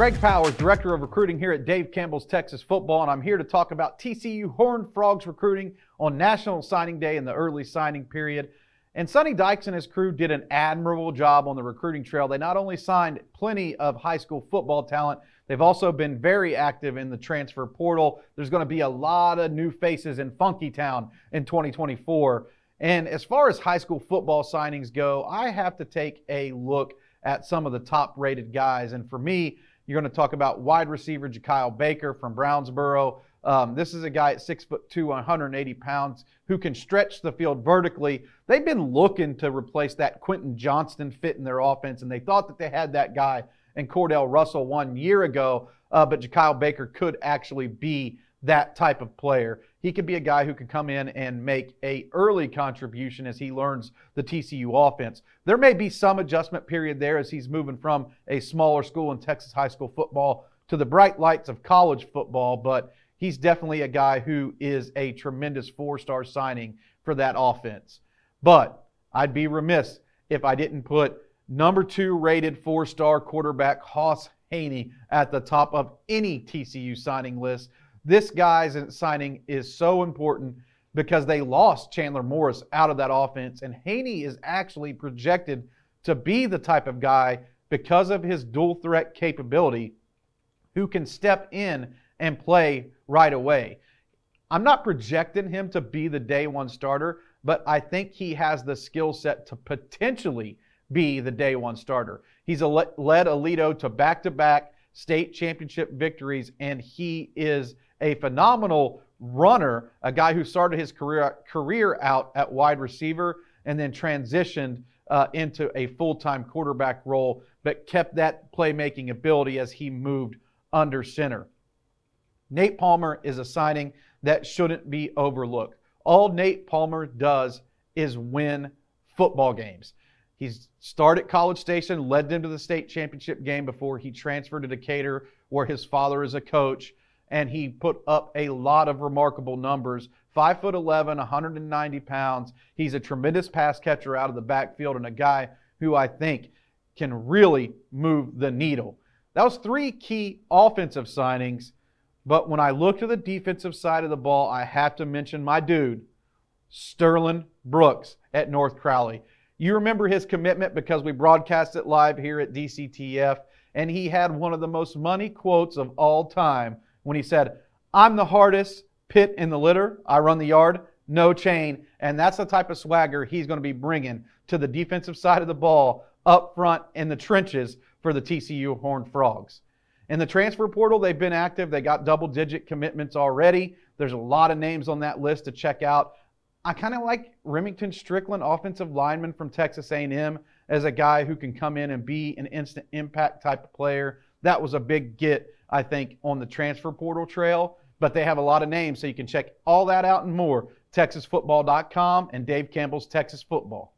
Greg Powers, Director of Recruiting here at Dave Campbell's Texas Football, and I'm here to talk about TCU Horned Frogs recruiting on National Signing Day in the early signing period. And Sonny Dykes and his crew did an admirable job on the recruiting trail. They not only signed plenty of high school football talent, they've also been very active in the transfer portal. There's going to be a lot of new faces in Funky Town in 2024. And as far as high school football signings go, I have to take a look at some of the top rated guys. And for me, you're going to talk about wide receiver Jakyle Baker from Brownsboro. Um, this is a guy at six foot two, 180 pounds, who can stretch the field vertically. They've been looking to replace that Quentin Johnston fit in their offense, and they thought that they had that guy in Cordell Russell one year ago. Uh, but Jakyle Baker could actually be that type of player. He could be a guy who could come in and make a early contribution as he learns the TCU offense. There may be some adjustment period there as he's moving from a smaller school in Texas high school football to the bright lights of college football, but he's definitely a guy who is a tremendous four-star signing for that offense. But I'd be remiss if I didn't put number two rated four-star quarterback Hauss Hejny at the top of any TCU signing list this guy's signing is so important because they lost Chandler Morris out of that offense. And Hejny is actually projected to be the type of guy because of his dual threat capability who can step in and play right away. I'm not projecting him to be the day one starter, but I think he has the skill set to potentially be the day one starter. He's led Aledo to back to back state championship victories, and he is a phenomenal runner, a guy who started his career career out at wide receiver and then transitioned uh, into a full-time quarterback role, but kept that playmaking ability as he moved under center. Nate Palmer is a signing that shouldn't be overlooked. All Nate Palmer does is win football games. He's started College Station, led them to the state championship game before he transferred to Decatur, where his father is a coach and he put up a lot of remarkable numbers. Five foot 11, 190 pounds. He's a tremendous pass catcher out of the backfield and a guy who I think can really move the needle. That was three key offensive signings. But when I look to the defensive side of the ball, I have to mention my dude, Sterling Brooks at North Crowley. You remember his commitment because we broadcast it live here at DCTF, and he had one of the most money quotes of all time when he said, I'm the hardest pit in the litter. I run the yard, no chain. And that's the type of swagger he's going to be bringing to the defensive side of the ball up front in the trenches for the TCU Horned Frogs. In the transfer portal, they've been active. They got double digit commitments already. There's a lot of names on that list to check out. I kind of like Remington Strickland, offensive lineman from Texas A&M, as a guy who can come in and be an instant impact type of player. That was a big get I think, on the transfer portal trail. But they have a lot of names, so you can check all that out and more. TexasFootball.com and Dave Campbell's Texas Football.